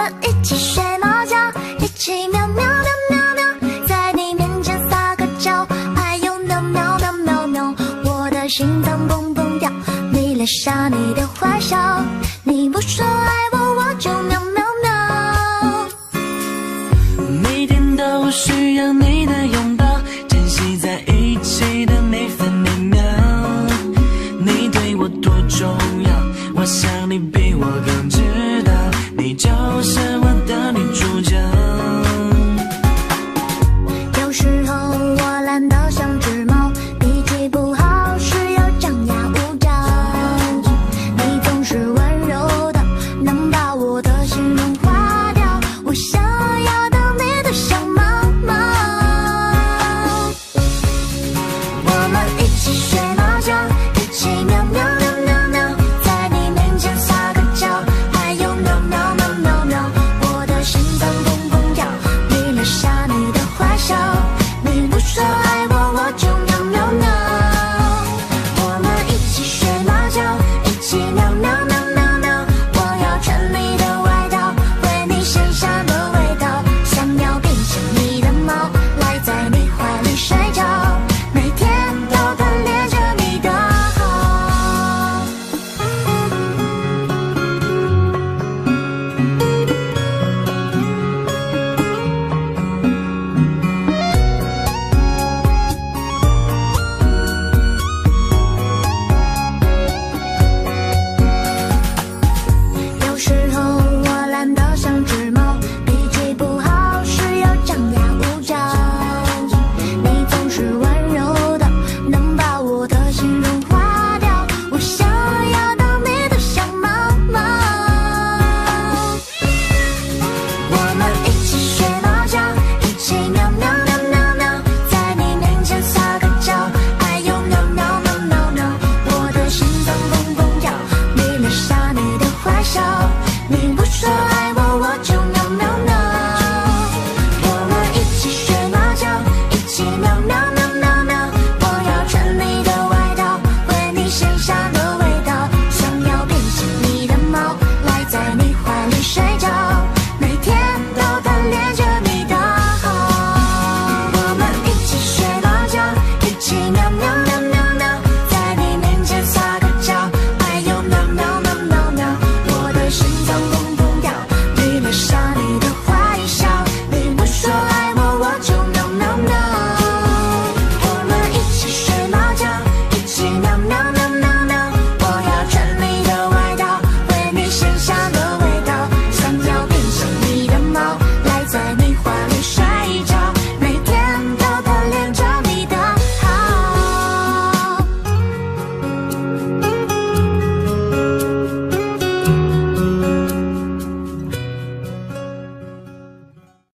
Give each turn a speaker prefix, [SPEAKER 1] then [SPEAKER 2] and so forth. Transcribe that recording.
[SPEAKER 1] 们一起睡猫觉，一起喵喵喵喵喵，在你面前撒个娇，还有喵喵喵喵喵，我的心脏蹦蹦跳，你留下你的坏笑，你不说爱我，我就喵喵喵。
[SPEAKER 2] 每天都需要你的拥抱，珍惜在一起的每分每秒。你对我多重要，我想你比我更知。就是